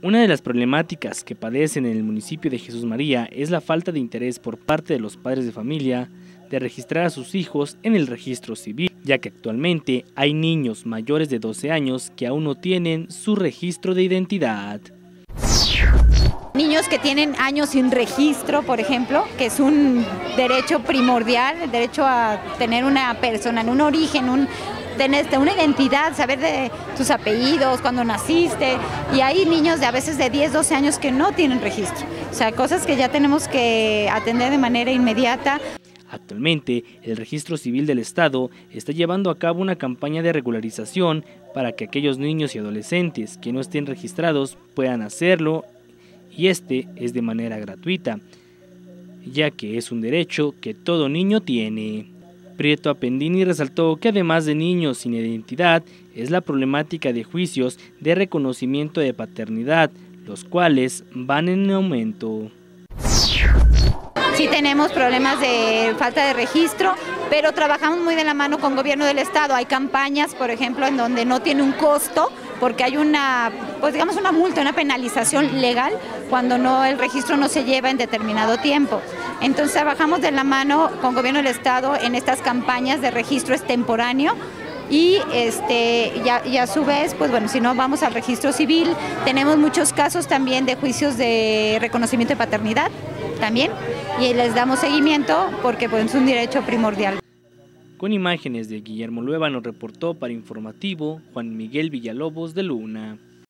Una de las problemáticas que padecen en el municipio de Jesús María es la falta de interés por parte de los padres de familia de registrar a sus hijos en el registro civil, ya que actualmente hay niños mayores de 12 años que aún no tienen su registro de identidad. Niños que tienen años sin registro, por ejemplo, que es un derecho primordial, el derecho a tener una persona, un origen, un, tener una identidad, saber de tus apellidos, cuando naciste. Y hay niños de a veces de 10, 12 años que no tienen registro. O sea, cosas que ya tenemos que atender de manera inmediata. Actualmente, el Registro Civil del Estado está llevando a cabo una campaña de regularización para que aquellos niños y adolescentes que no estén registrados puedan hacerlo y este es de manera gratuita, ya que es un derecho que todo niño tiene. Prieto Appendini resaltó que además de niños sin identidad, es la problemática de juicios de reconocimiento de paternidad, los cuales van en aumento. Sí tenemos problemas de falta de registro, pero trabajamos muy de la mano con gobierno del estado. Hay campañas, por ejemplo, en donde no tiene un costo porque hay una, pues digamos una multa, una penalización legal cuando no el registro no se lleva en determinado tiempo. Entonces trabajamos de la mano con gobierno del estado en estas campañas de registro extemporáneo y este y a, su vez pues bueno si no vamos al registro civil tenemos muchos casos también de juicios de reconocimiento de paternidad también y les damos seguimiento porque pues, es un derecho primordial. Con imágenes de Guillermo Lueva nos reportó para informativo Juan Miguel Villalobos de Luna.